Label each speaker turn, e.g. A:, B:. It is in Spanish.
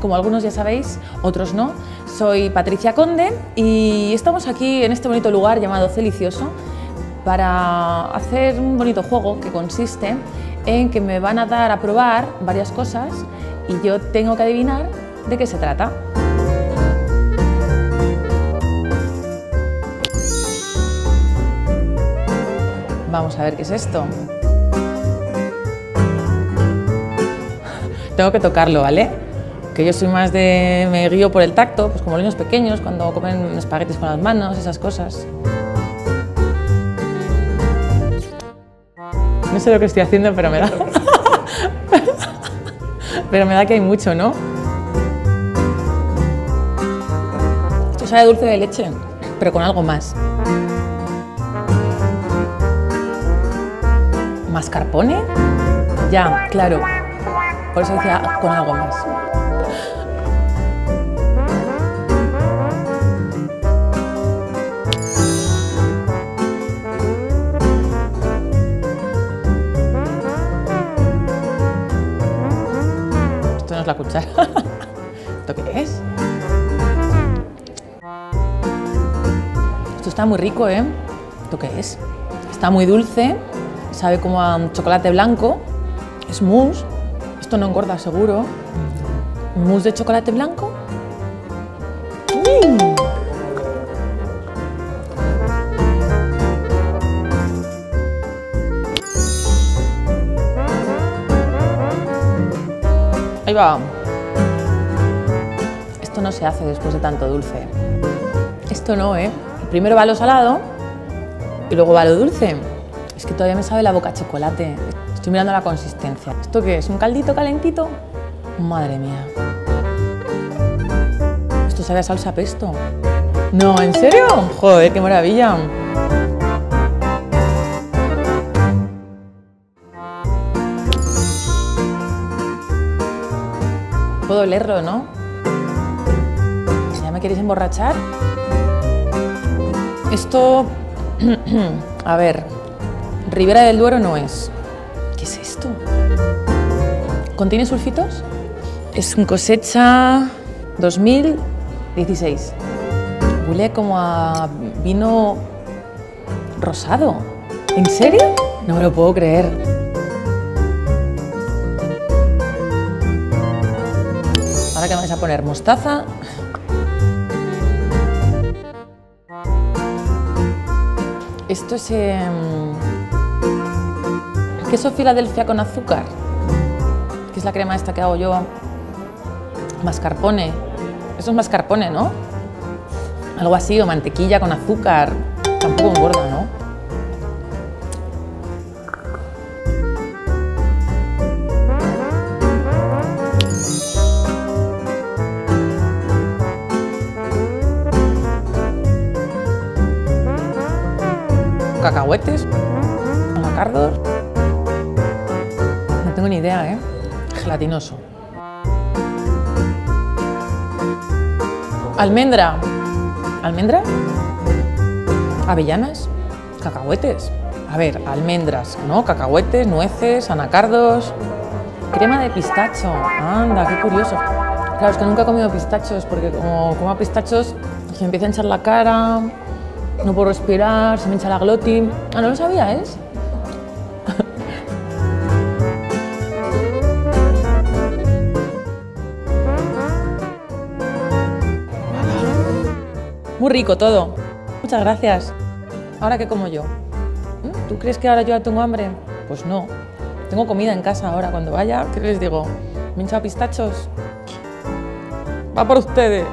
A: como algunos ya sabéis, otros no. Soy Patricia Conde y estamos aquí en este bonito lugar llamado Celicioso para hacer un bonito juego que consiste en que me van a dar a probar varias cosas y yo tengo que adivinar de qué se trata. Vamos a ver qué es esto. Tengo que tocarlo, ¿vale? Que yo soy más de... me guío por el tacto, pues como los niños pequeños cuando comen espaguetis con las manos, esas cosas. No sé lo que estoy haciendo, pero me da... pero me da que hay mucho, ¿no? Esto sabe dulce de leche, pero con algo más. ¿Mascarpone? Ya, claro. Por eso decía con algo más. La cuchara. ¿Esto qué es? Esto está muy rico, ¿eh? ¿Esto qué es? Está muy dulce, sabe como a chocolate blanco, es mousse, esto no engorda seguro. Mousse de chocolate blanco. Mm. Ahí va. Esto no se hace después de tanto dulce. Esto no, ¿eh? Primero va lo salado y luego va lo dulce. Es que todavía me sabe la boca chocolate. Estoy mirando la consistencia. ¿Esto qué es? ¿Un caldito calentito? Madre mía. Esto sabe a salsa pesto. No, ¿en serio? Joder, qué maravilla. Puedo olerlo, ¿no? Ya me queréis emborrachar. Esto... a ver, Ribera del Duero no es. ¿Qué es esto? ¿Contiene sulfitos? Es un cosecha 2016. Huele como a vino rosado. ¿En serio? No me lo puedo creer. Que a poner mostaza. Esto es eh, queso Filadelfia con azúcar, que es la crema esta que hago yo. Mascarpone. Eso es mascarpone, ¿no? Algo así, o mantequilla con azúcar. Tampoco engorda, ¿no? Cacahuetes, anacardos. No tengo ni idea, ¿eh? Gelatinoso. Almendra. ¿Almendra? ¿Avellanas? ¿Cacahuetes? A ver, almendras, ¿no? Cacahuetes, nueces, anacardos. Crema de pistacho. Anda, qué curioso. Claro, es que nunca he comido pistachos porque como como pistachos se me empieza a hinchar la cara, no puedo respirar, se me hincha la glotis. Ah, no lo sabíais. Muy rico todo. Muchas gracias. ¿Ahora qué como yo? ¿Mm? ¿Tú crees que ahora yo tengo hambre? Pues no. Tengo comida en casa ahora. Cuando vaya, ¿qué les digo? ¿Me he hinchado pistachos? Va por ustedes.